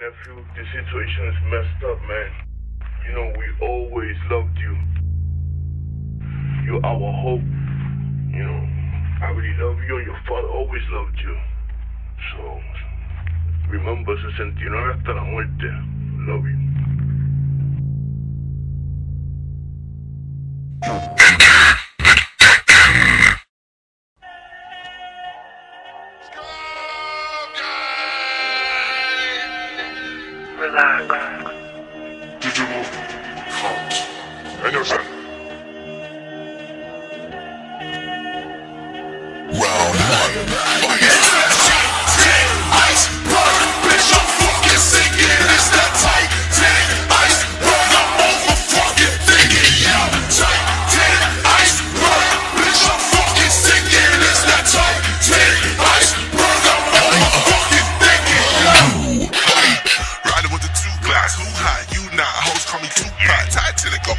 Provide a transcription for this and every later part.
nephew, the situation is messed up, man. You know, we always loved you. You're our hope. You know, I really love you and your father always loved you. So, remember 69 hasta la muerte. Love you. Did you move? Count. Round one. Fight.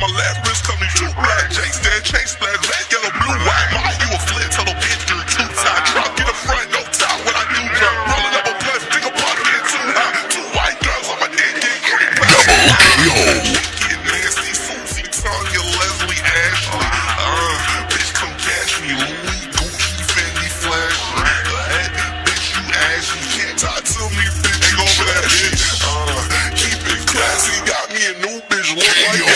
my last wrist company shoot black. Jake stand, chain splash, black, yellow, blue, white. My you a flip, tell a bitch through two tight Drop, get a front, no top when I do drop. Rollin' up a plus, think a pop, get too hot. Two white girls on my dick, get creep. Double yo. Get nasty, Susie, Tanya, Leslie, Ashley. Uh, bitch, come catch me, Louis, Gucci, Fendi, Flash. That bitch, you ashy, can't talk to me, bitch. You over that bitch. Uh, keep it classy, got me a new bitch, look like.